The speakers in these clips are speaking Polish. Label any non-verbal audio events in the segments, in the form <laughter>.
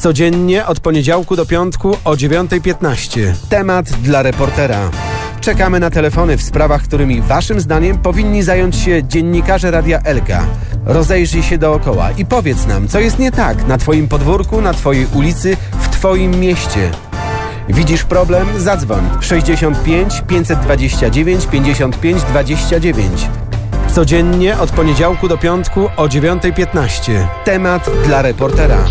Codziennie od poniedziałku do piątku o 9.15. Temat dla reportera. Czekamy na telefony w sprawach, którymi Waszym zdaniem powinni zająć się dziennikarze Radia Elka. Rozejrzyj się dookoła i powiedz nam, co jest nie tak na Twoim podwórku, na Twojej ulicy, w Twoim mieście. Widzisz problem? Zadzwoń 65 529 55 29. Codziennie od poniedziałku do piątku o 9.15. Temat dla reportera.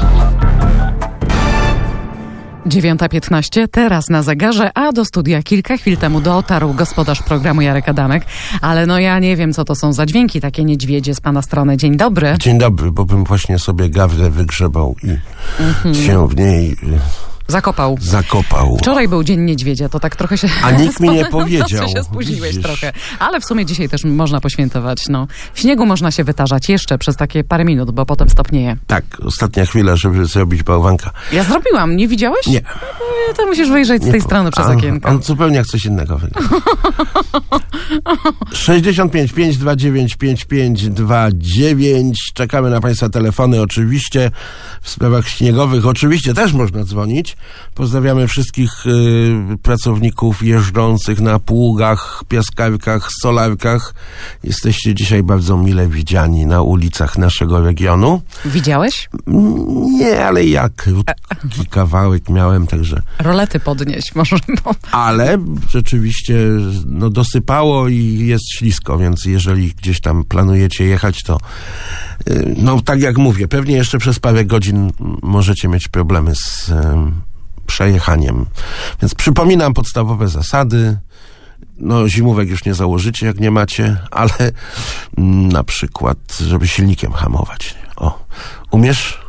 9.15, teraz na zegarze, a do studia kilka chwil temu dotarł gospodarz programu Jarek Adamek. Ale no ja nie wiem, co to są za dźwięki, takie niedźwiedzie z pana strony. Dzień dobry. Dzień dobry, bo bym właśnie sobie gawrę wygrzebał i Mhm. się w niej y, Zakopał. zakopał. Wczoraj był Dzień Niedźwiedzia, to tak trochę się... A nikt mi nie <laughs> powiedział. No, się spóźniłeś Widzisz. trochę. Ale w sumie dzisiaj też można poświętować, no. W śniegu można się wytarzać jeszcze przez takie parę minut, bo potem stopnieje. Tak, ostatnia chwila, żeby zrobić bałwanka. Ja zrobiłam, nie widziałeś? Nie. No, To musisz wyjrzeć z tej po- strony przez okienko. On zupełnie jak coś innego wygląda. 65 529 5529. Czekamy na Państwa telefony. Oczywiście w sprawach śniegowych oczywiście też można dzwonić. Pozdrawiamy wszystkich y, pracowników jeżdżących na pługach, piaskarkach, solarkach. Jesteście dzisiaj bardzo mile widziani na ulicach naszego regionu. Widziałeś? Nie, ale ja krótki kawałek miałem, także Rolety podnieść może, bo... <laughs> ale rzeczywiście no, dosypało i jest ślisko, więc jeżeli gdzieś tam planujecie jechać, to y, no tak jak mówię, pewnie jeszcze przez parę godzin możecie mieć problemy z em, przejechaniem. Więc przypominam podstawowe zasady. No, zimówek już nie założycie, jak nie macie, ale mm, na przykład, żeby silnikiem hamować. O, umiesz?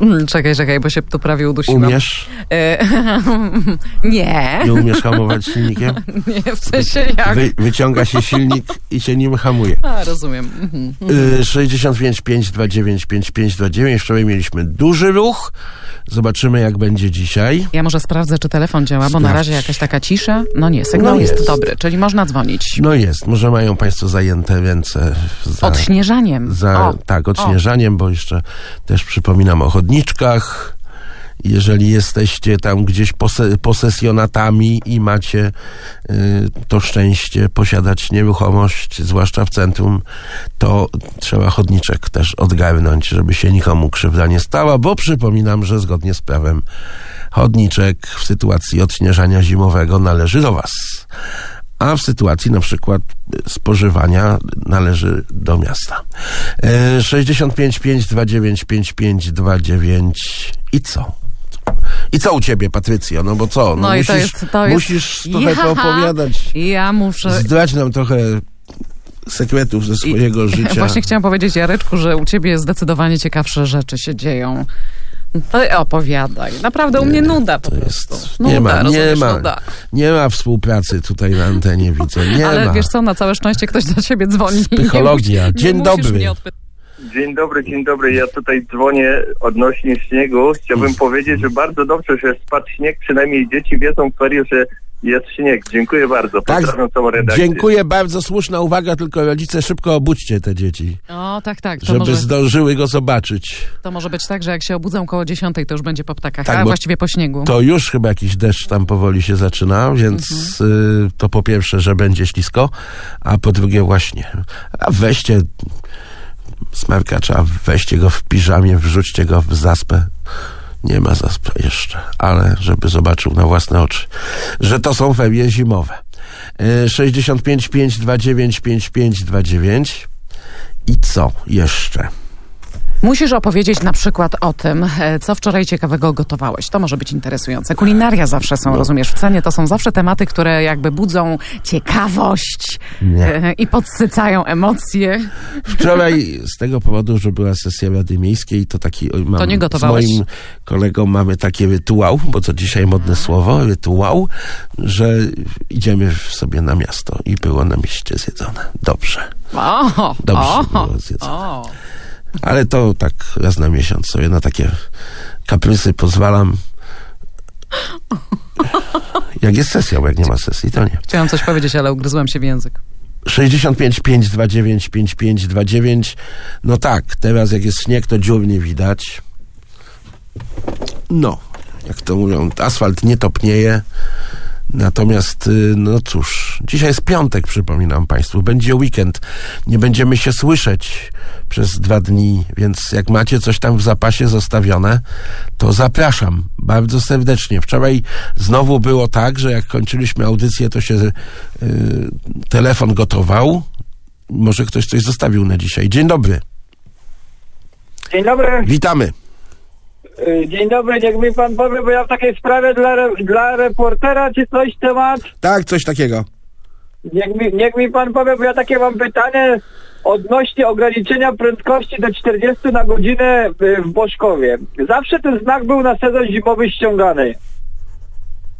Mm, Czekaj, czekaj, bo się tu prawie udusiłam. Umiesz? E, <laughs> nie, Nie umiesz hamować silnikiem? <laughs> nie, w sensie jak? Wy, wyciąga się silnik i się nim hamuje. A, rozumiem. Mhm. Y, 65 529 5529. Wczoraj mieliśmy duży ruch. Zobaczymy, jak będzie dzisiaj. Ja może sprawdzę, czy telefon działa, bo na Sprawdź. razie jakaś taka cisza. No nie, sygnał No jest. jest. dobry, czyli można dzwonić. No jest, może mają Państwo zajęte ręce za, Odśnieżaniem. za O, tak, odśnieżaniem, bo jeszcze też przypominam o chodniczkach. Jeżeli jesteście tam gdzieś pose, posesjonatami i macie y, to szczęście posiadać nieruchomość, zwłaszcza w centrum, to trzeba chodniczek też odgarnąć, żeby się nikomu krzywda nie stała, bo przypominam, że zgodnie z prawem chodniczek w sytuacji odśnieżania zimowego należy do Was. A w sytuacji na przykład spożywania należy do miasta. E, 65 529 5529 i co? I co u ciebie, Patrycjo? No bo co? No, No i musisz, to jest- to jest- musisz trochę Ja- poopowiadać. Ja muszę... Zdrać nam trochę sekretów ze swojego życia. <laughs> Właśnie chciałam powiedzieć, Jareczku, że u ciebie zdecydowanie ciekawsze rzeczy się dzieją. To opowiadaj. Naprawdę u mnie nuda po To prostu. jest, Nuda, nie ma, nie ma, nuda. nie ma współpracy tutaj na antenie, widzę. Nie Ale ma. wiesz co, na całe szczęście ktoś do ciebie dzwoni. <laughs> Psychologia. Nie, Dzień nie dobry. mnie. Dzień dobry, dzień dobry. Ja tutaj dzwonię odnośnie śniegu. Chciałbym powiedzieć, że bardzo dobrze, że spadł śnieg. Przynajmniej dzieci wiedzą w ferie, że jest śnieg. Dziękuję bardzo. Tak, Pozdrawiam całą redakcję. dziękuję bardzo, słuszna uwaga, tylko rodzice szybko obudźcie te dzieci, O, tak, tak. To żeby może, zdążyły go zobaczyć. to może być tak, że jak się obudzą koło dziesiątej, to już będzie po ptakach, Tak, a właściwie po śniegu. To już chyba jakiś deszcz tam powoli się zaczyna, więc Mhm. y, to po pierwsze, że będzie ślisko, a po drugie właśnie, a weźcie smarkacza, weźcie go w piżamie, wrzućcie go w zaspę. Nie ma jeszcze, ale żeby zobaczył na własne oczy, że to są ferie zimowe. Y, 65 529 5529 i co jeszcze? Musisz opowiedzieć na przykład o tym, e, co wczoraj ciekawego gotowałeś. To może być interesujące. Kulinaria zawsze No. są, rozumiesz, w cenie to są zawsze tematy, które jakby budzą ciekawość Nie. e, i podsycają emocje. Wczoraj z tego powodu, że była sesja Rady Miejskiej, to taki oj, mam, To nie z gotowałeś? moim kolegą mamy taki rytuał, bo to dzisiaj modne słowo, rytuał, że idziemy sobie na miasto i było na mieście zjedzone. Dobrze. O, Dobrze o, było zjedzone. o. Ale to tak raz na miesiąc sobie na takie kaprysy pozwalam. Jak jest sesja, bo jak nie ma sesji, to nie. Chciałam coś powiedzieć, ale ugryzłam się w język. 65 529 5529. No tak, teraz jak jest śnieg, to dziur nie widać. No, jak to mówią, asfalt nie topnieje. Natomiast, y, no cóż, dzisiaj jest piątek, przypominam Państwu. Będzie weekend. Nie będziemy się słyszeć przez dwa dni, więc jak macie coś tam w zapasie zostawione, to zapraszam bardzo serdecznie. Wczoraj znowu było tak, że jak kończyliśmy audycję, to się y, telefon gotował. Może ktoś coś zostawił na dzisiaj. Dzień dobry. Dzień dobry. Witamy. Y, Dzień dobry, niech mi pan powie, bo ja w takiej sprawie dla, re, dla reportera czy coś temat. Tak, coś takiego. Niech mi, niech mi pan powie, bo ja takie mam pytanie odnośnie ograniczenia prędkości do 40 na godzinę w Boszkowie. Zawsze ten znak był na sezon zimowy ściągany.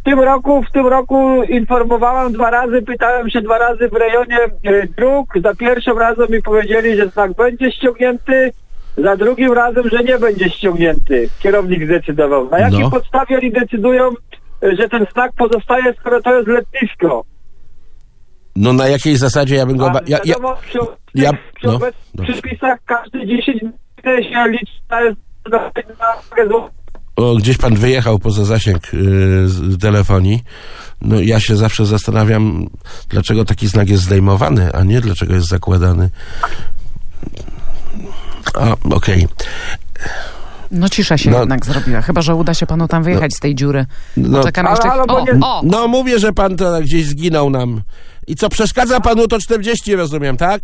W tym roku, w tym roku informowałem dwa razy, pytałem się dwa razy w rejonie y, dróg. Za pierwszym razem mi powiedzieli, że znak będzie ściągnięty, za drugim razem, że nie będzie ściągnięty. Kierownik zdecydował. Na jakiej No. podstawie oni decydują, że ten znak pozostaje, skoro to jest letnisko? No na jakiej zasadzie ja bym go... Ba- ja, ja, przy, ja- przy no, przepisach każdy 10 minut się liczy na, o, gdzieś pan wyjechał poza zasięg yy, z telefonii. No ja się zawsze zastanawiam, dlaczego taki znak jest zdejmowany, a nie dlaczego jest zakładany. A, okej. No cisza się No. jednak zrobiła, chyba że uda się panu tam wyjechać z tej dziury. No. Poczekamy Ale- jeszcze... O, nie- o, No mówię, że pan to gdzieś zginął nam. I co, przeszkadza panu to 40, rozumiem, tak?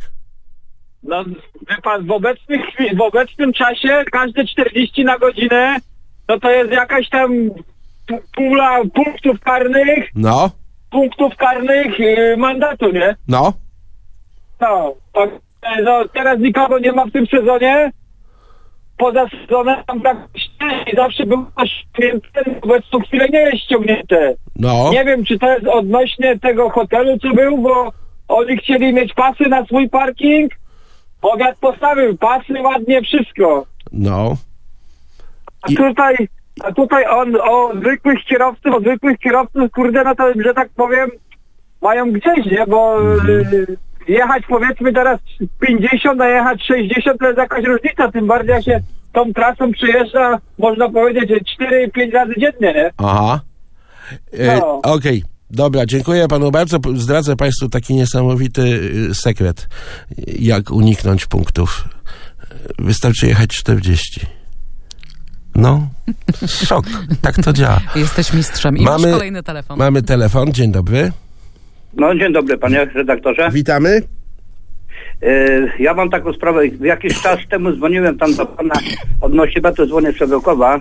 No, wie pan, w, obecnych, w obecnym czasie każde 40 na godzinę, no to jest jakaś tam pu- pula punktów karnych, No, punktów karnych yy, mandatu, nie? no. No, to, e, no, teraz nikogo nie ma w tym sezonie. Poza sezonem tam i zawsze było to ściągnięte, w obecną chwilę nie jest ściągnięte. No, Nie wiem, czy to jest odnośnie tego hotelu, co był, bo oni chcieli mieć pasy na swój parking. Powiat postawił pasy, ładnie wszystko. no. A I- tutaj, a tutaj on o zwykłych kierowców, o zwykłych kierowców, kurde, no to, że tak powiem, mają gdzieś, nie? Bo y, jechać powiedzmy teraz 50, a jechać 60 to jest jakaś różnica, tym bardziej jak się tą trasą przyjeżdża, można powiedzieć, że 4-5 razy dziennie, nie? Aha. E, No. Okej. Dobra, dziękuję panu bardzo. Zdradzę państwu taki niesamowity y, sekret, jak uniknąć punktów. Wystarczy jechać 40. No, szok. Tak to działa. jesteś mistrzem. I Mamy- masz kolejny telefon. Mamy telefon. Dzień dobry. No dzień dobry panie redaktorze. Witamy. E, Ja mam taką sprawę. Jakiś czas temu dzwoniłem tam do pana odnośnie, bo to dzwonię Przebełkowa,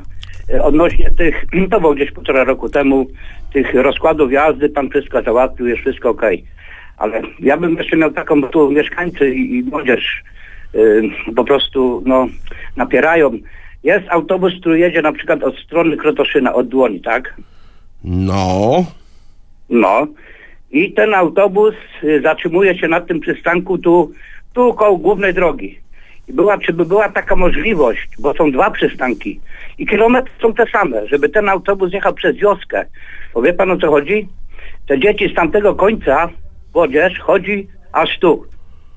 e, odnośnie tych, <clears throat> to było gdzieś półtora roku temu, tych rozkładów jazdy, pan wszystko załatwił, jest wszystko okej. Ale ja bym jeszcze miał taką, bo tu mieszkańcy i, i młodzież e, po prostu no, napierają. Jest autobus, który jedzie na przykład od strony Krotoszyna, od Dłoni, tak? No. No. I ten autobus y, zatrzymuje się na tym przystanku tu, tu koło głównej drogi. I była, czy by była taka możliwość, bo są dwa przystanki i kilometry są te same, żeby ten autobus jechał przez wioskę. Bo wie pan o co chodzi? Te dzieci z tamtego końca, młodzież, chodzi aż tu.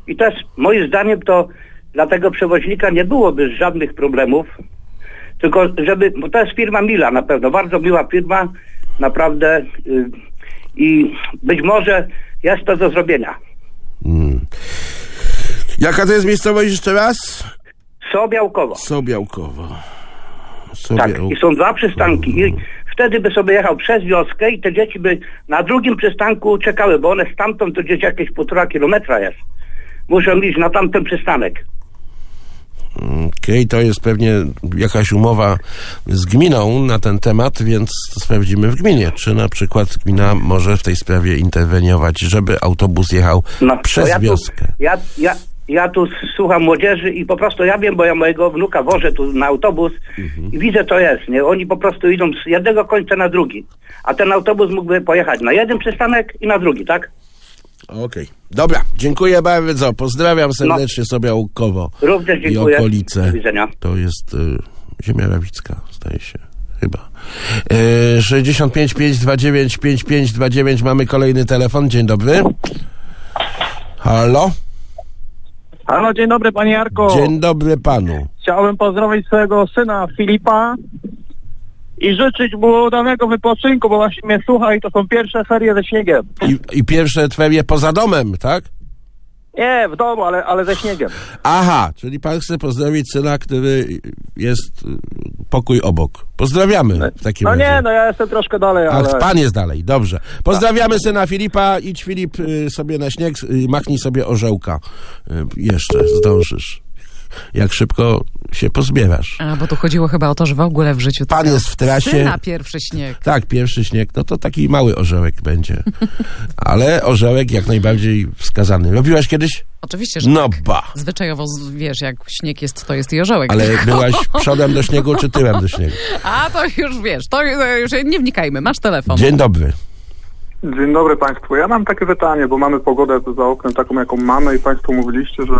I to jest, moim zdaniem, to dla tego przewoźnika nie byłoby żadnych problemów, tylko żeby, bo to jest firma Mila na pewno, bardzo miła firma, naprawdę y, i być może jest to do zrobienia. Mm. Jaka to jest miejscowość jeszcze raz? Sobiałkowo. Sobiałkowo. Tak, Sobiał... i są dwa przystanki i wtedy by sobie jechał przez wioskę i te dzieci by na drugim przystanku czekały, bo one stamtąd to gdzieś jakieś półtora kilometra jest. Muszą iść na tamten przystanek. Okej, to jest pewnie jakaś umowa z gminą na ten temat, więc sprawdzimy w gminie, czy na przykład gmina może w tej sprawie interweniować, żeby autobus jechał No, przez ja wioskę. Tu, ja, ja, ja tu słucham młodzieży i po prostu ja wiem, bo ja mojego wnuka wożę tu na autobus Mhm. i widzę to jest, nie? Oni po prostu idą z jednego końca na drugi. A ten autobus mógłby pojechać na jeden przystanek i na drugi, tak? Okej, dobra, dziękuję bardzo, pozdrawiam serdecznie sobie Łukowo Również i dziękuję. okolice. Do widzenia. To jest y, ziemia rawicka, zdaje się, chyba. Y, 65 529 5529, mamy kolejny telefon, dzień dobry. Halo? Halo, dzień dobry panie Jarko. Dzień dobry panu. Chciałbym pozdrowić swojego syna Filipa i życzyć mu udanego wypoczynku, bo właśnie mnie słucha i to są pierwsze ferie ze śniegiem. I, I pierwsze twoje poza domem, tak? Nie, w domu, ale, ale ze śniegiem. Aha, czyli pan chce pozdrowić syna, który jest y, pokój obok. Pozdrawiamy w takim No razie. nie, no ja jestem troszkę dalej, Ach, ale... pan jest dalej, dobrze. Pozdrawiamy syna Filipa. Idź Filip y, sobie na śnieg, y, machnij sobie orzełka. Jeszcze zdążysz. Jak szybko się pozbierasz. A, bo tu chodziło chyba o to, że w ogóle w życiu... Pan jest w trasie. Syna pierwszy śnieg. Tak, pierwszy śnieg, no to taki mały orzełek będzie. <laughs> Ale orzełek jak najbardziej wskazany. Robiłaś kiedyś? Oczywiście, że No tak. ba. Zwyczajowo, z- wiesz, jak śnieg jest, to jest i orzełek. Ale <laughs> byłaś przodem do śniegu czy tyłem do śniegu? A, to już wiesz, to już nie wnikajmy. Masz telefon. Dzień dobry. Dzień dobry Państwu. Ja mam takie pytanie, bo mamy pogodę za oknem taką, jaką mamy i Państwo mówiliście, że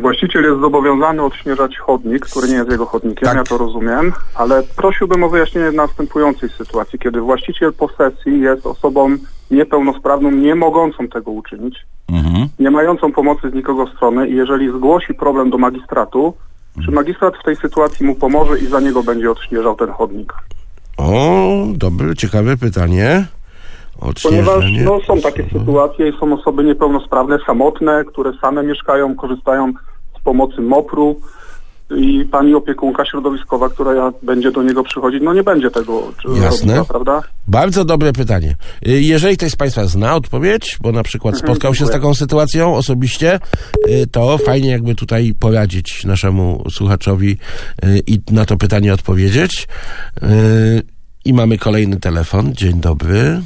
właściciel jest zobowiązany odśnieżać chodnik, który nie jest jego chodnikiem, Tak. ja to rozumiem, ale prosiłbym o wyjaśnienie następującej sytuacji, kiedy właściciel posesji jest osobą niepełnosprawną, nie mogącą tego uczynić, nie mającą pomocy z nikogo strony i jeżeli zgłosi problem do magistratu, czy magistrat w tej sytuacji mu pomoże i za niego będzie odśnieżał ten chodnik? O, dobre, ciekawe pytanie. Ponieważ no, są takie sytuacje i są osoby niepełnosprawne, samotne, które same mieszkają, korzystają z pomocy MOPR-u i pani opiekunka środowiskowa, która będzie do niego przychodzić, no nie będzie tego Jasne. robiła, prawda? Bardzo dobre pytanie. Y, Jeżeli ktoś z Państwa zna odpowiedź, bo na przykład Mhm, spotkał się z taką sytuacją osobiście, y, to fajnie jakby tutaj poradzić naszemu słuchaczowi y, i na to pytanie odpowiedzieć. I mamy kolejny telefon. Dzień dobry.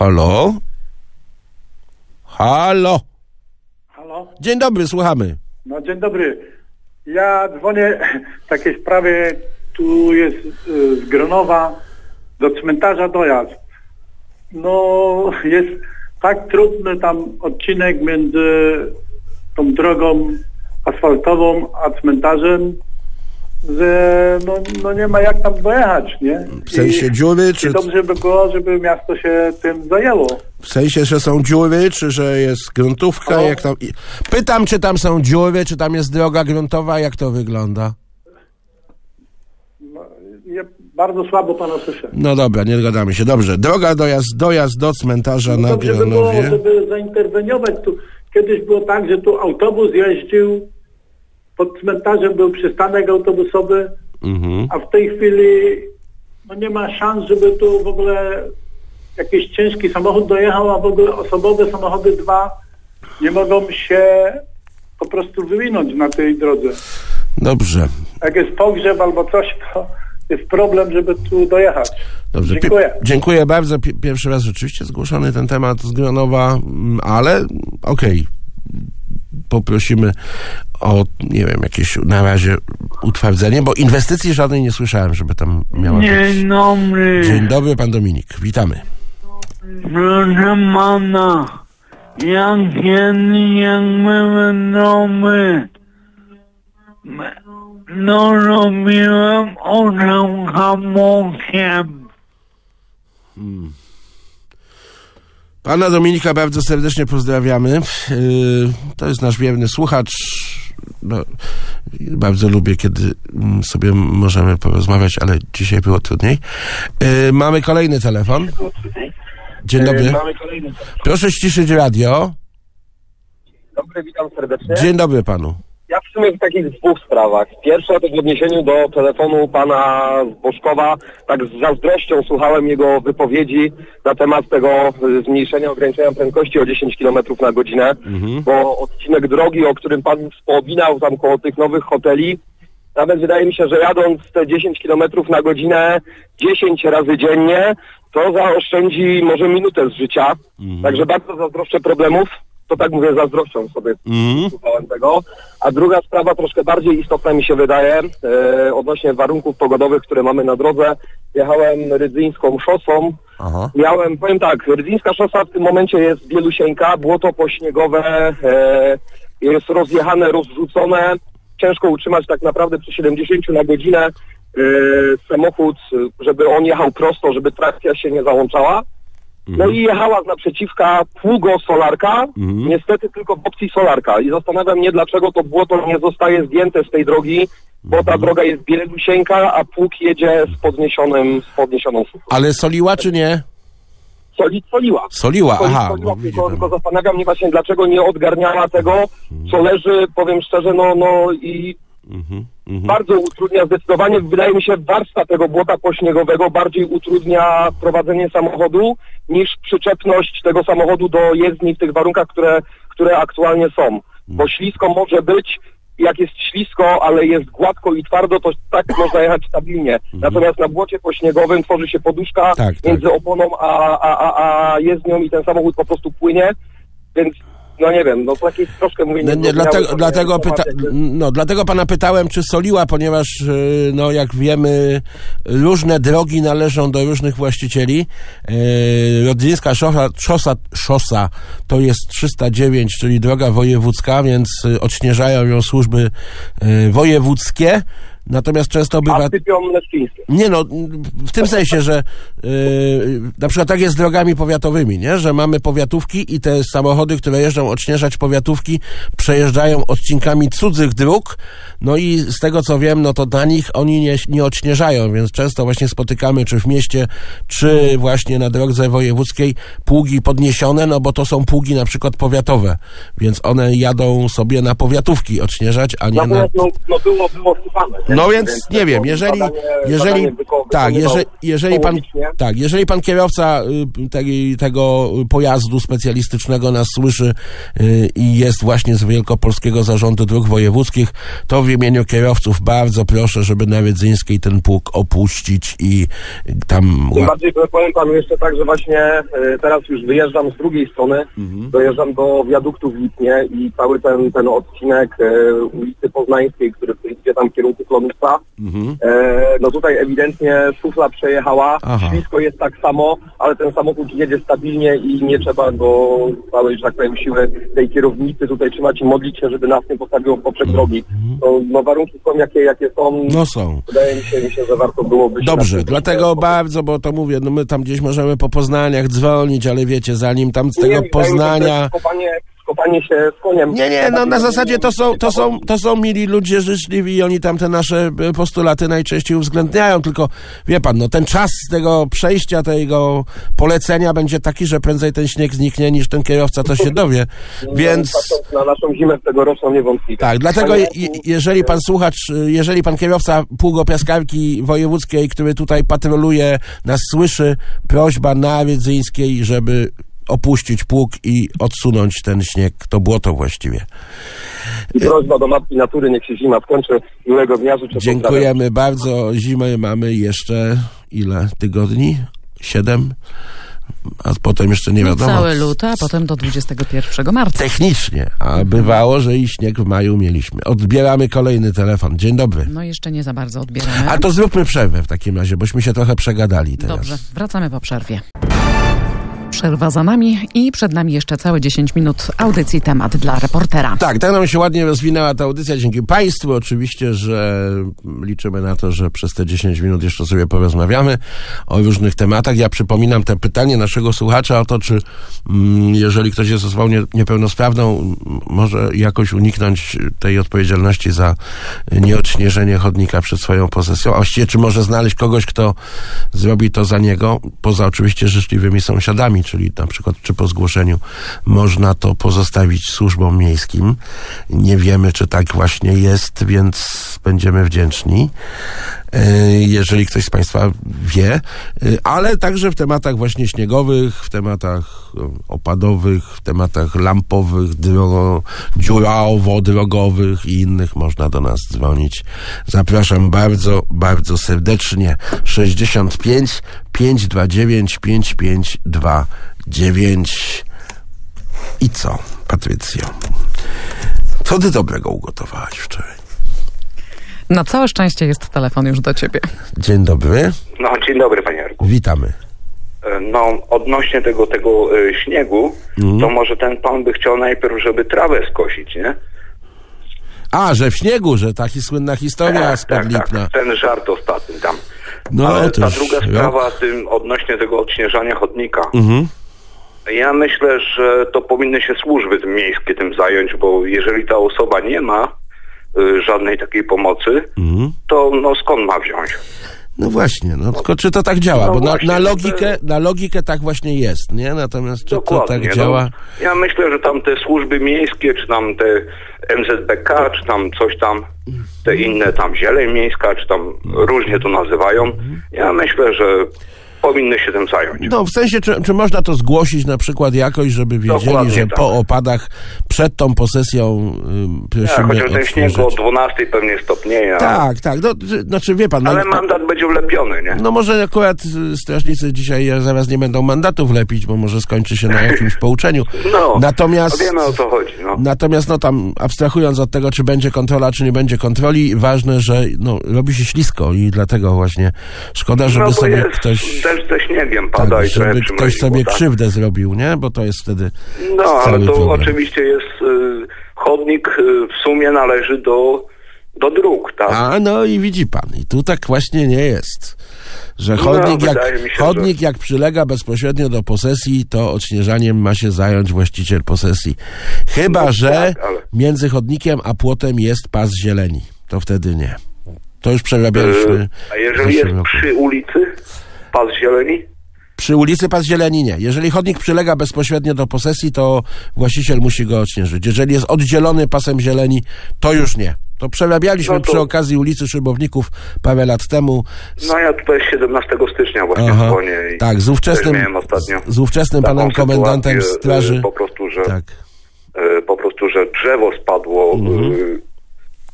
Halo? Halo? Halo? Dzień dobry, słuchamy. No dzień dobry. Ja dzwonię w takiej sprawie, tu jest y, z Gronowa do cmentarza dojazd. No jest tak trudny tam odcinek między tą drogą asfaltową a cmentarzem, że no, no nie ma jak tam dojechać, nie? W sensie dziury, czy I dobrze by było, żeby miasto się tym zajęło. w sensie, że są dziury, czy że jest gruntówka? O. Jak tam... i- Pytam, czy tam są dziury, czy tam jest droga gruntowa, jak to wygląda? No, ja bardzo słabo pana słyszę. No dobra, nie dogadamy się. Dobrze, droga dojazd, dojazd do cmentarza na Dobrze by było, żeby zainterweniować. Tu kiedyś było tak, że tu autobus jeździł, pod cmentarzem był przystanek autobusowy, Mhm. a w tej chwili no nie ma szans, żeby tu w ogóle jakiś ciężki samochód dojechał, a w ogóle osobowe samochody dwa nie mogą się po prostu wywinąć na tej drodze. Dobrze, Jak jest pogrzeb albo coś, to jest problem, żeby tu dojechać. dobrze. Dziękuję. dziękuję bardzo. Pi- pierwszy raz rzeczywiście zgłoszony ten temat z Gronowa, mm, ale okej. Poprosimy o, nie wiem, jakieś na razie utwardzenie, bo inwestycji żadnej nie słyszałem, żeby tam miała być. Dzień dobry, Dzień dobry, pan Dominik. Witamy. proszę pana. Ja kiedyś jak byłem nowy, no robiłem orzełka bokiem. Pana Dominika bardzo serdecznie pozdrawiamy. Yy, To jest nasz wierny słuchacz. No, bardzo lubię, kiedy mm, sobie możemy porozmawiać, ale dzisiaj było trudniej. Yy, Mamy kolejny telefon. Dzień dobry. Proszę ściszyć radio. Dobry, witam serdecznie. Dzień dobry panu. Ja w sumie w takich dwóch sprawach. Pierwsza to w odniesieniu do telefonu pana Boszkowa. Tak z zazdrością słuchałem jego wypowiedzi na temat tego zmniejszenia ograniczenia prędkości o 10 km na godzinę, bo odcinek drogi, o którym pan wspominał tam koło tych nowych hoteli, nawet wydaje mi się, że jadąc te 10 km na godzinę 10 razy dziennie, to zaoszczędzi może minutę z życia. Także bardzo zazdroszczę problemów. To tak mówię zazdroszczą sobie Mhm. słuchałem tego. A druga sprawa troszkę bardziej istotna mi się wydaje e, odnośnie warunków pogodowych, które mamy na drodze. Jechałem rydzyńską szosą. Aha. Miałem, powiem tak, rydzyńska szosa w tym momencie jest bielusieńka, błoto pośniegowe e, jest rozjechane, rozrzucone. Ciężko utrzymać tak naprawdę przy 70 na godzinę e, samochód, żeby on jechał prosto, żeby trakcja się nie załączała. No i jechała z naprzeciwka pługo solarka, niestety tylko w opcji solarka. I zastanawiam mnie, dlaczego to błoto nie zostaje zdjęte z tej drogi, bo ta droga jest bielusieńka, a pług jedzie z podniesionym, z podniesioną szufą. Ale soliła czy nie? Soli, soliła. Soliła, Soli- aha. soliła, No, tylko, tylko zastanawiam mnie właśnie, dlaczego nie odgarniała tego, co leży, powiem szczerze, no, no i Mhm, bardzo utrudnia zdecydowanie, wydaje mi się, warstwa tego błota pośniegowego bardziej utrudnia prowadzenie samochodu niż przyczepność tego samochodu do jezdni w tych warunkach, które, które aktualnie są. Bo ślisko może być, jak jest ślisko, ale jest gładko i twardo, to tak <coughs> można jechać stabilnie. Natomiast na błocie pośniegowym tworzy się poduszka Tak, między oponą a, a, a, a jezdnią i ten samochód po prostu płynie, więc no nie wiem, no to jakieś troszkę mówię No, nie, niezrozumiałe dlatego, dlatego, pyta, no, dlatego pana pytałem, czy soliła, ponieważ, y, no, jak wiemy, różne drogi należą do różnych właścicieli. Yy, Rodzyńska szosa, szosa, szosa to jest 309, czyli droga wojewódzka, więc y, odśnieżają ją służby y, wojewódzkie. Natomiast często bywa... A sypią leszczyńskie. Nie no, w tym sensie, że yy, na przykład tak jest z drogami powiatowymi, nie? że mamy powiatówki i te samochody, które jeżdżą odśnieżać powiatówki, przejeżdżają odcinkami cudzych dróg, no i z tego co wiem, no to na nich oni nie, nie odśnieżają, więc często właśnie spotykamy czy w mieście, czy właśnie na drodze wojewódzkiej pługi podniesione, no bo to są pługi na przykład powiatowe, więc one jadą sobie na powiatówki odśnieżać, a nie na... No, no było, było sypane. No więc nie wiem, jeżeli, jeżeli, tak, jeżeli, jeżeli pan, tak, jeżeli pan kierowca y, tego pojazdu specjalistycznego nas słyszy y, i jest właśnie z Wielkopolskiego Zarządu Dróg Wojewódzkich, to w imieniu kierowców bardzo proszę, żeby na Rydzyńskiej ten pług opuścić i tam... Tym bardziej powiem panu jeszcze tak, że właśnie e, teraz już wyjeżdżam z drugiej strony, Mhm. dojeżdżam do wiaduktu w Lipnie i cały ten, ten odcinek ulicy Poznańskiej, który idzie tam w kierunku Mhm. e, no tutaj ewidentnie szufla przejechała, Aha. ślisko jest tak samo, ale ten samochód jedzie stabilnie i nie trzeba go całej, że tak powiem, siły tej kierownicy tutaj trzymać i modlić się, żeby nas nie postawiło w poprzek drogi. No, no warunki są jakie, jakie są. No są. Wydaje mi się, mi się, że warto byłoby Dobrze, tym dlatego bardzo, bo to mówię, no my tam gdzieś możemy po Poznaniach dzwonić, ale wiecie, zanim tam z Nie, tego że Poznania... skopanie się z koniem. Nie, nie, no na zasadzie to są, to są, to są mili ludzie życzliwi i oni tam te nasze e, postulaty najczęściej uwzględniają, tylko wie pan, no ten czas tego przejścia, tego polecenia będzie taki, że prędzej ten śnieg zniknie niż ten kierowca to się dowie, więc... Patrząc na naszą zimę tegoroczną niewątpliwie. Tak, dlatego je, jeżeli pan słuchacz, y, jeżeli pan kierowca pługopiaskarki wojewódzkiej, który tutaj patroluje, nas słyszy, prośba na Rydzyńskiej, żeby opuścić pług i odsunąć ten śnieg, to błoto właściwie. I prośba do Matki Natury, niech się zima skończy. Miłego dnia życzę. pozdrawiam. Dziękujemy bardzo. Zimę mamy jeszcze ile tygodni? Siedem? A potem jeszcze nie wiadomo. Cały luty, a potem do 21 marca. Technicznie, a bywało, że i śnieg w maju mieliśmy. Odbieramy kolejny telefon. Dzień dobry. No jeszcze nie za bardzo odbieramy. A to zróbmy przerwę w takim razie, bośmy się trochę przegadali teraz. Dobrze, wracamy po przerwie. Przerwa za nami i przed nami jeszcze całe 10 minut audycji temat dla reportera. Tak, tak nam się ładnie rozwinęła ta audycja. Dzięki Państwu oczywiście, że liczymy na to, że przez te 10 minut jeszcze sobie porozmawiamy o różnych tematach. Ja przypominam te pytanie naszego słuchacza o to, czy mm, jeżeli ktoś jest osobą nie, niepełnosprawną, może jakoś uniknąć tej odpowiedzialności za nieodśnieżenie chodnika przed swoją posesją, a właściwie czy może znaleźć kogoś, kto zrobi to za niego, poza oczywiście życzliwymi sąsiadami, czyli na przykład czy po zgłoszeniu można to pozostawić służbom miejskim. Nie wiemy, czy tak właśnie jest, więc będziemy wdzięczni, e, jeżeli ktoś z Państwa wie, E, ale także w tematach właśnie śniegowych, w tematach e, opadowych, w tematach lampowych, drogo, dziurawowo-drogowych i innych można do nas dzwonić. Zapraszam bardzo, bardzo serdecznie. 65 529 5529 i co, Patrycjo? Co ty dobrego ugotowałaś wczoraj? Na całe szczęście jest telefon już do ciebie. Dzień dobry, No, dzień dobry panie Jarku. witamy. E, No, odnośnie tego, tego e, śniegu, Mhm. to może ten pan by chciał najpierw, żeby trawę skosić, nie? A, że w śniegu, że taka słynna historia z tak, Padlipna. tak, ten żart ostatni tam. No, Ale to ta druga sprawa tym odnośnie tego odśnieżania chodnika. Mhm. Ja myślę, że to powinny się służby tym miejskie tym zająć, bo jeżeli ta osoba nie ma żadnej takiej pomocy, Mhm. to no skąd ma wziąć? No właśnie, no tylko czy to tak działa? No Bo na, właśnie, na, logikę, na logikę tak właśnie jest, nie? Natomiast czy to tak działa? No, ja myślę, że tam te służby miejskie, czy tam te MZBK, czy tam coś tam, te inne tam zieleń miejska, czy tam różnie to nazywają, ja myślę, że powinny się tym zająć. No, w sensie, czy, czy można to zgłosić na przykład jakoś, żeby wiedzieli, Dokładnie że tak. po opadach przed tą posesją ym, Ja, prosimy chociaż ten śnieg o 12 pewnie stopnieje, Tak, tak, no, znaczy wie pan... ale no, mandat będzie ulepiony, nie? No może akurat y, strażnicy dzisiaj zaraz nie będą mandatów lepić, bo może skończy się na <laughs> jakimś pouczeniu. No, Natomiast... wiemy o co chodzi, no. Natomiast no tam abstrahując od tego, czy będzie kontrola, czy nie będzie kontroli, ważne, że no, robi się ślisko i dlatego właśnie szkoda, żeby no sobie jest ktoś, deszcz ze śniegiem pada tak, i trochę żeby ktoś sobie tak. krzywdę zrobił, nie? Bo to jest wtedy No, ale to problem. oczywiście jest y, chodnik y, w sumie należy do, do dróg, tak? A no i widzi pan, i tu tak właśnie nie jest. Że No, chodnik, jak, wydaje mi się, chodnik jak przylega bezpośrednio do posesji, to odśnieżaniem ma się zająć właściciel posesji. Chyba, No, że tak, ale- między chodnikiem a płotem jest pas zieleni. To wtedy nie. To już przerabialiśmy. Y, a w jeżeli jest roku. przy ulicy pas zieleni? Przy ulicy pas zieleni nie. Jeżeli chodnik przylega bezpośrednio do posesji, to właściciel musi go odśnieżyć. Jeżeli jest oddzielony pasem zieleni, to już nie. To przerabialiśmy No to- przy okazji ulicy Szybowników parę lat temu. No ja tutaj 17 stycznia właśnie Aha. dzwonię Tak, z ówczesnym, z ówczesnym panem komendantem straży. y, Po prostu, że Tak. y, po prostu, że drzewo spadło Mhm. y,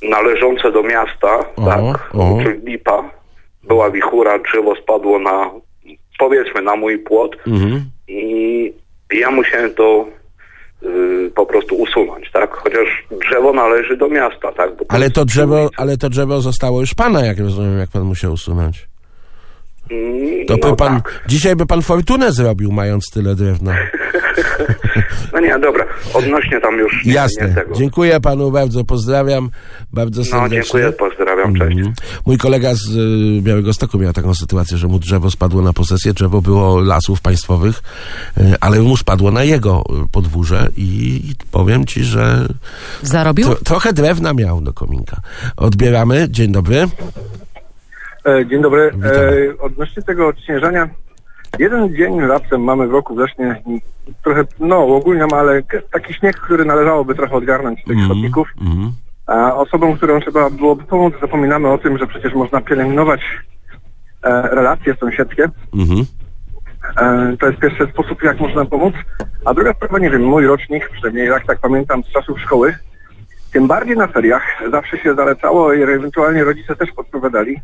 należące do miasta, tak, o. czyli lipa. Była wichura, drzewo spadło na powiedzmy na mój płot Mhm. i ja musiałem to y, po prostu usunąć, tak? Chociaż drzewo należy do miasta, tak? Bo Ale to drzewo, ale to drzewo zostało już pana, jak rozumiem, jak pan musiał usunąć. Mm, To no by pan, tak. dzisiaj by pan fortunę zrobił, mając tyle drewna. <laughs> No nie, dobra. Odnośnie tam już nie, Jasne. nie tego. Dziękuję panu bardzo, pozdrawiam bardzo No serdecznie. dziękuję, pozdrawiam, cześć. Mhm. Mój kolega z y, Białego Stoku miał taką sytuację, że mu drzewo spadło na posesję. Drzewo było lasów państwowych, y, ale mu spadło na jego y, podwórze i powiem ci, że Zarobił? tro, trochę drewna miał do kominka. Odbieramy. Dzień dobry. E, Dzień dobry. E, odnośnie tego odśnieżania, jeden dzień raptem mamy w roku wrześnie, trochę, no ogólnie ale taki śnieg, który należałoby trochę odgarnąć z tych Mhm. chodników. Mhm. A osobom, którym trzeba byłoby pomóc, zapominamy o tym, że przecież można pielęgnować e, relacje sąsiedzkie. Mhm. E, to jest pierwszy sposób, jak można pomóc. A druga sprawa, nie wiem, mój rocznik, przynajmniej jak tak pamiętam z czasów szkoły, tym bardziej na feriach zawsze się zalecało i ewentualnie rodzice też podpowiadali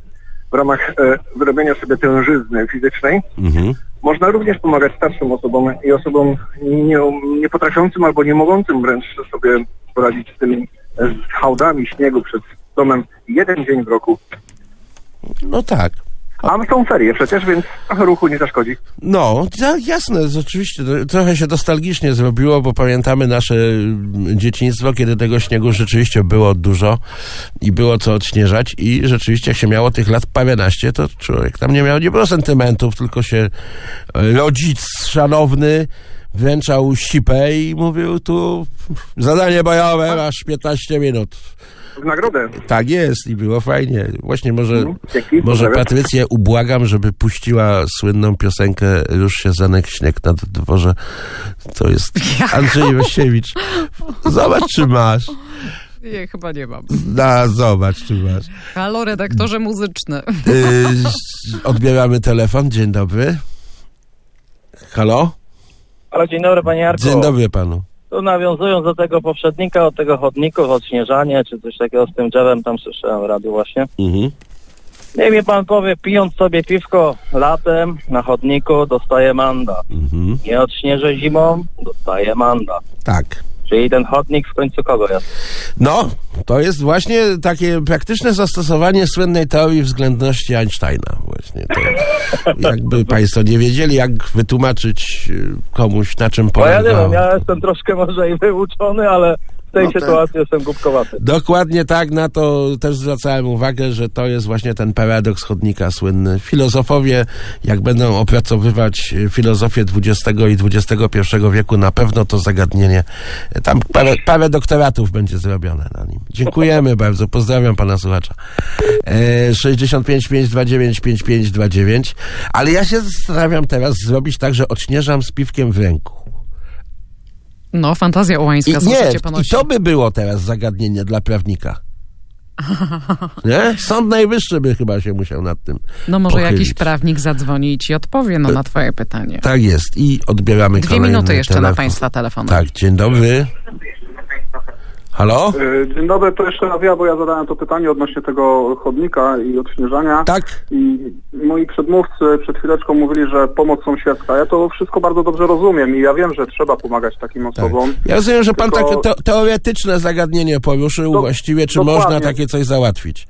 w ramach e, wyrobienia sobie tężyzny fizycznej. Mhm. Można również pomagać starszym osobom i osobom nie, nie potrafiącym albo nie mogącym wręcz sobie poradzić z tymi z hałdami śniegu przed domem jeden dzień w roku. No tak. A są ferie przecież, więc trochę ruchu nie zaszkodzi. No, ja- jasne, oczywiście. Trochę się nostalgicznie zrobiło, bo pamiętamy nasze mm, dzieciństwo, kiedy tego śniegu rzeczywiście było dużo i było co odśnieżać i rzeczywiście jak się miało tych lat paręnaście, to człowiek tam nie miał, nie było sentymentów, tylko się e, rodzic szanowny wręczał sipę i mówił tu zadanie bojowe, masz 15 minut. W nagrodę. Tak jest i było fajnie. Właśnie może, Mhm, dzięki, może pozdrawiam. Patrycję ubłagam, żeby puściła słynną piosenkę Już się zanek śnieg na dworze. To jest <laughs> Andrzej Wasiewicz. Zobacz, czy masz. Nie, chyba nie mam. Na, zobacz, czy masz. Halo, redaktorze muzyczny. Yy, odbieramy telefon. Dzień dobry. Halo? Ale dzień dobry panie Jarku. Dzień dobry panu. Tu nawiązując do tego poprzednika, od tego chodników, odśnieżanie, czy coś takiego z tym drzewem, tam słyszałem w radiu właśnie. Mhm. Niech mi pan powie, pijąc sobie piwko latem na chodniku, dostaje mandat. Mhm. Nie odśnieżę zimą, dostaje mandat. Tak. Czyli ten chodnik w końcu kogo jest? No, to jest właśnie takie praktyczne zastosowanie słynnej teorii względności Einsteina. Właśnie to, <laughs> jakby państwo nie wiedzieli, jak wytłumaczyć y, komuś, na czym Bo ja polega. nie wiem, ja jestem troszkę może i wyuczony, ale w tej No tak. sytuacji jestem głupkowaty. Dokładnie tak, na to też zwracałem uwagę, że to jest właśnie ten paradoks chodnika słynny. Filozofowie, jak będą opracowywać filozofię XX i XXI wieku, na pewno to zagadnienie, tam parę, parę doktoratów będzie zrobione na nim. Dziękujemy <laughs> bardzo, pozdrawiam pana słuchacza. E, 65 529 5529, ale ja się zastanawiam teraz zrobić tak, że odśnieżam z piwkiem w ręku. No, fantazja ułańska, I, nie, i to by było teraz zagadnienie dla prawnika. <laughs> Nie? Sąd Najwyższy by chyba się musiał nad tym No może pochylić. jakiś prawnik zadzwoni i ci odpowie no, na twoje pytanie. Tak jest. I odbieramy Dwie minuty jeszcze na telefon. państwa telefonu. Tak, dzień dobry. Halo? Y, Dzień dobry, to jeszcze raz ja, bo ja zadałem to pytanie odnośnie tego chodnika i odśnieżania. Tak. I moi przedmówcy przed chwileczką mówili, że pomoc sąsiedzka. Ja to wszystko bardzo dobrze rozumiem i ja wiem, że trzeba pomagać takim osobom. Ja rozumiem, że pan Tylko- takie te, teoretyczne zagadnienie poruszył Do- właściwie, czy dokładnie. można takie coś załatwić.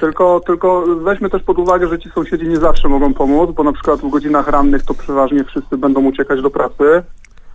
Tylko, tylko weźmy też pod uwagę, że ci sąsiedzi nie zawsze mogą pomóc, bo na przykład w godzinach rannych to przeważnie wszyscy będą uciekać do pracy.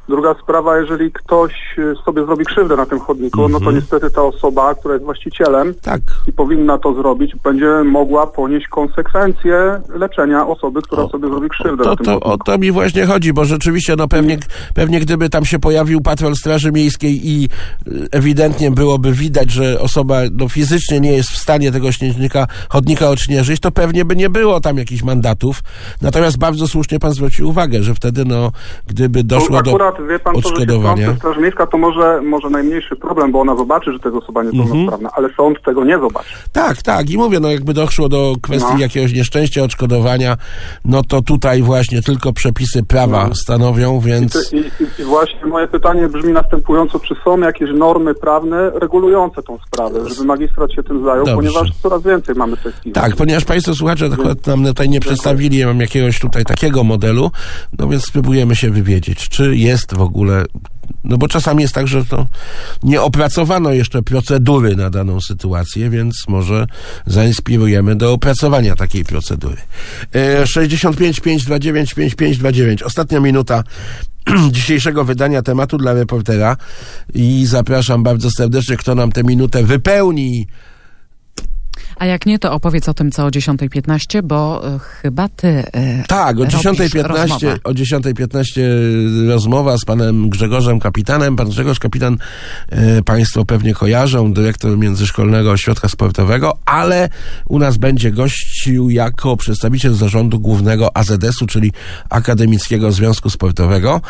Druga sprawa, jeżeli ktoś y, sobie zrobi krzywdę na tym chodniku, no to niestety ta osoba, która jest właścicielem Mhm. Tak. i powinna to zrobić, będzie mogła ponieść konsekwencje leczenia osoby, która sobie zrobi krzywdę To, na tym to, chodniku. o to mi właśnie chodzi, bo rzeczywiście, no pewnie, pewnie gdyby tam się pojawił patrol Straży Miejskiej i y, ewidentnie byłoby widać, że osoba no, fizycznie nie jest w stanie tego śnieżnika, chodnika odśnieżyć, to pewnie by nie było tam jakichś mandatów. Natomiast bardzo słusznie pan zwrócił uwagę, że wtedy, no, gdyby doszło do wie pan, to, że się Straż Miejska to może, może najmniejszy problem, bo ona zobaczy, że to jest osoba Mhm. niepełnosprawna, ale sąd tego nie zobaczy. Tak, tak. I mówię, no jakby doszło do kwestii No. jakiegoś nieszczęścia, odszkodowania, no to tutaj właśnie tylko przepisy prawa No. stanowią, więc... I, i, I właśnie moje pytanie brzmi następująco, czy są jakieś normy prawne regulujące tą sprawę, żeby magistrat się tym zajął, Dobrze. ponieważ coraz więcej mamy takich. Tak, ponieważ Państwo słuchacze akurat nam tutaj nie przedstawili, ja mam jakiegoś tutaj takiego modelu, no więc spróbujemy się wywiedzieć, czy jest w ogóle, no bo czasami jest tak, że to nie opracowano jeszcze procedury na daną sytuację, więc może zainspirujemy do opracowania takiej procedury. E, 65 529 5529, ostatnia minuta <clears throat> dzisiejszego wydania tematu dla reportera i zapraszam bardzo serdecznie, kto nam tę minutę wypełni. A jak nie, to opowiedz o tym, co o 10.15, bo y, chyba ty. y, Tak, o robisz 10.15 rozmowę. o 10.15 rozmowa z panem Grzegorzem Kapitanem. Pan Grzegorz Kapitan e, państwo pewnie kojarzą, dyrektor Międzyszkolnego Ośrodka Sportowego, ale u nas będzie gościł jako przedstawiciel zarządu głównego AZS-u, czyli Akademickiego Związku Sportowego.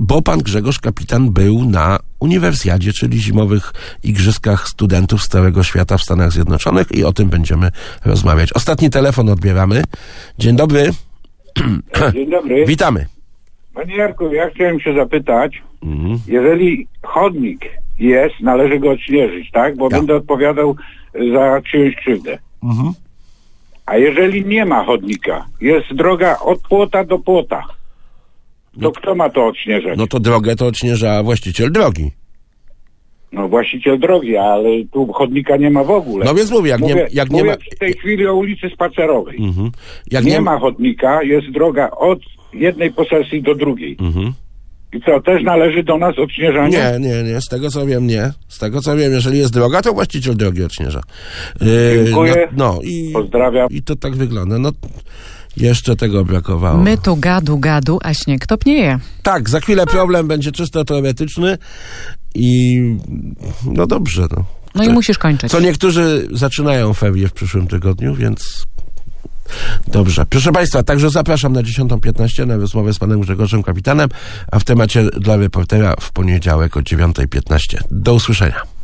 Bo pan Grzegorz Kapitan był na uniwersjadzie, czyli zimowych igrzyskach studentów z całego świata w Stanach Zjednoczonych i o tym będziemy rozmawiać. Ostatni telefon odbieramy. Dzień dobry. Dzień dobry. <clears throat> Witamy. Panie Jarku, ja chciałem się zapytać, Mhm. jeżeli chodnik jest, należy go odśnieżyć, tak? Bo będę odpowiadał za czyjąś krzywdę. Mhm. A jeżeli nie ma chodnika, jest droga od płota do płota, to kto ma to odśnieżać? No to drogę to odśnieża właściciel drogi. No właściciel drogi, ale tu chodnika nie ma w ogóle. No więc mówię, jak nie- mówię, jak nie mówię ma- w tej chwili o ulicy Spacerowej. Mhm. Jak nie, nie ma chodnika, jest droga od jednej posesji do drugiej. Mhm. I co, też należy do nas odśnieżanie? Nie, nie, nie. Z tego co wiem, nie. Z tego co wiem, jeżeli jest droga, to właściciel drogi odśnieża. Yy, Dziękuję. No, no i, Pozdrawiam. I to tak wygląda. No, jeszcze tego brakowało. My tu gadu, gadu, a śnieg topnieje. Tak, za chwilę problem będzie czysto teoretyczny i no dobrze. No, No i musisz kończyć. Co niektórzy zaczynają ferie w przyszłym tygodniu, więc dobrze. Proszę Państwa, także zapraszam na 10.15 na rozmowę z panem Grzegorzem Kapitanem, a w temacie dla reportera w poniedziałek o 9.15. Do usłyszenia.